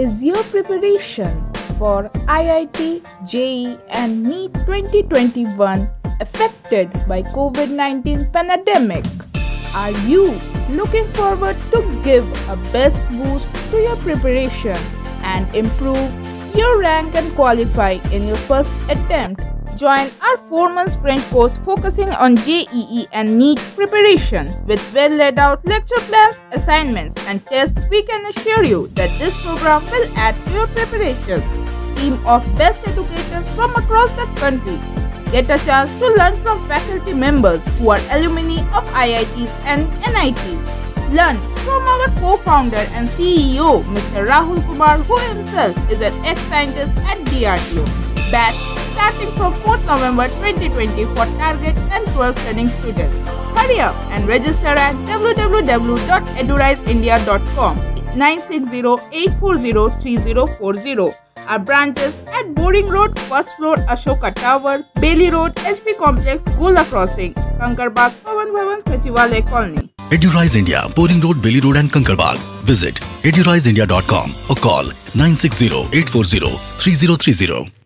Is your preparation for IIT, JEE and NEET 2021 affected by COVID-19 pandemic? Are you looking forward to give a best boost to your preparation and improve your rank and qualify in your first attempt? Join our 4-month sprint course focusing on JEE and NEET preparation. With well laid out lecture plans, assignments and tests, we can assure you that this program will add to your preparations. Team of best educators from across the country get a chance to learn from faculty members who are alumni of IITs and NITs. Learn from our co-founder and CEO, Mr. Rahul Kumar, who himself is an ex-scientist at DRDO. Batch starting from 4th November 2020 for target and 12 studying students. Hurry up and register at www.eduriseindia.com 960-840-3040. Our branches at Boring Road, First Floor, Ashoka Tower, Bailey Road, HP Complex, Gola Crossing, Kankarbagh, Pavan Bhavan, Colony. Edurise India, Boring Road, Bailey Road and Kankarbagh. Visit eduriseindia.com or call 960 840 3030.